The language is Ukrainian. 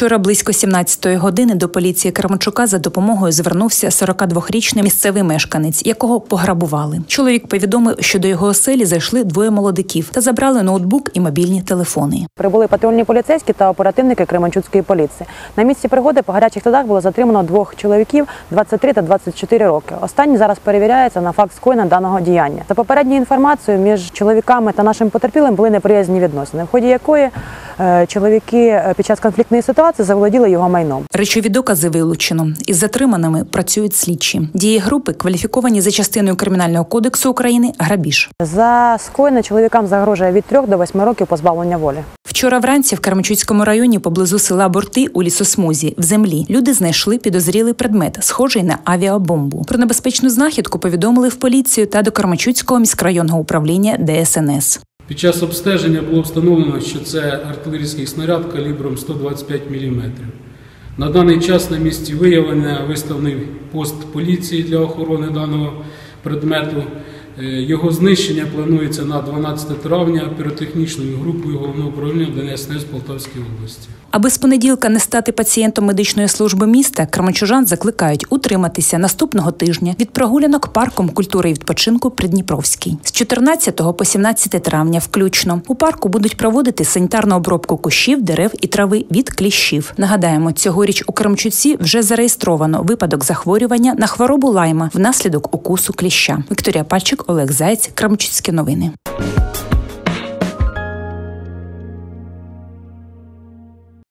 Вчора близько 17-ї години до поліції Кременчука за допомогою звернувся 42-річний місцевий мешканець, якого пограбували. Чоловік повідомив, що до його оселі зайшли двоє молодиків та забрали ноутбук і мобільні телефони. Прибули патрульні поліцейські та оперативники Кременчуцької поліції. На місці пригоди по гарячих слідах було затримано двох чоловіків 23 та 24 роки. Останні зараз перевіряється на факт скоєння даного діяння. За попередньою інформацією, між чоловіками та нашим потерпілим були неприязні відносини, в ході якої чоловіки е, під час конфліктної ситуації заволоділи його майном. Речові докази вилучено. Із затриманими працюють слідчі. Дії групи кваліфіковані за частиною кримінального кодексу України грабіж. За скоєне чоловікам загрожує від 3 до 8 років позбавлення волі. Вчора вранці в Кармачуцькому районі поблизу села Борти у лісосмузі в землі люди знайшли підозрілий предмет, схожий на авіабомбу. Про небезпечну знахідку повідомили в поліцію та до Кармачуцького міськрайонного управління ДСНС. Під час обстеження було встановлено, що це артилерійський снаряд калібром 125 мм. На даний час на місці виявлення виставлений пост поліції для охорони даного предмету. Е, Його знищення планується на 12 травня піротехнічною групою головного управління ДНСНС Полтавської області. Аби з понеділка не стати пацієнтом медичної служби міста, крамачужан закликають утриматися наступного тижня від прогулянок парком культури і відпочинку Придніпровський. З 14 по 17 травня включно у парку будуть проводити санітарну обробку кущів, дерев і трави від кліщів. Нагадаємо, цьогоріч у Кремчуці вже зареєстровано випадок захворювання на хворобу лайма внаслідок укусу кліща. Вікторія Пальчик, Олег Зайць, Крамчицькі новини.